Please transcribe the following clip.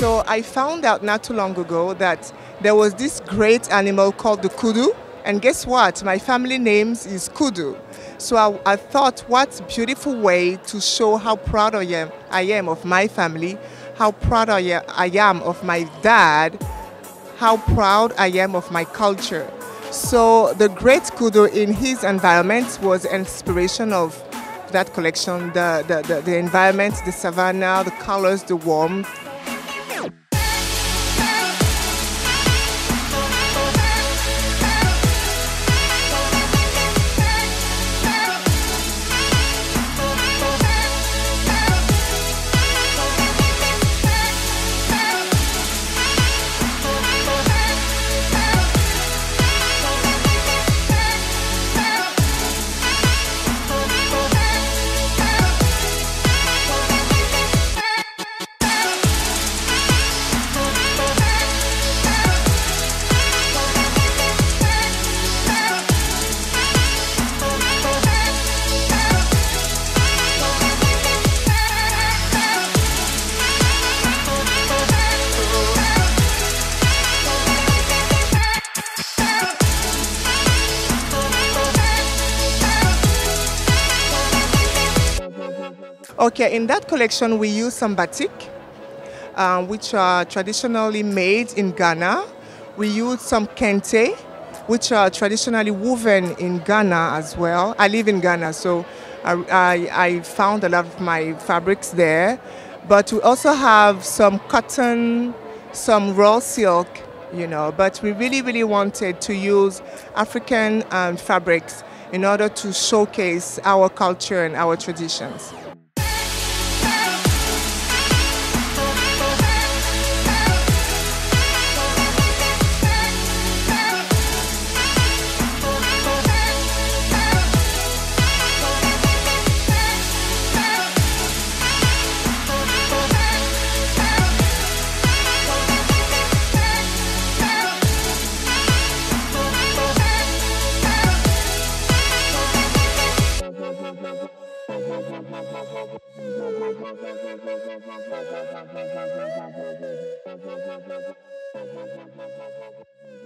I found out not too long ago that there was this great animal called the kudu. And guess what? My family name is Kudu. So I, I, thought, what beautiful way to show how proud I am, I am of my family, how proud I am of my dad, how proud I am of my culture. So the great Kudu in his environment was inspiration of that collection, the, the, the, the environment, the savannah, the colors, the warmth, Okay, in that collection we use some batik, uh, which are traditionally made in Ghana. We use some kente, which are traditionally woven in Ghana as well. I live in Ghana, so I, I, I found a lot of my fabrics there. But we also have some cotton, some raw silk, you know. But we really, really wanted to use African um, fabrics in order to showcase our culture and our traditions. Thank you.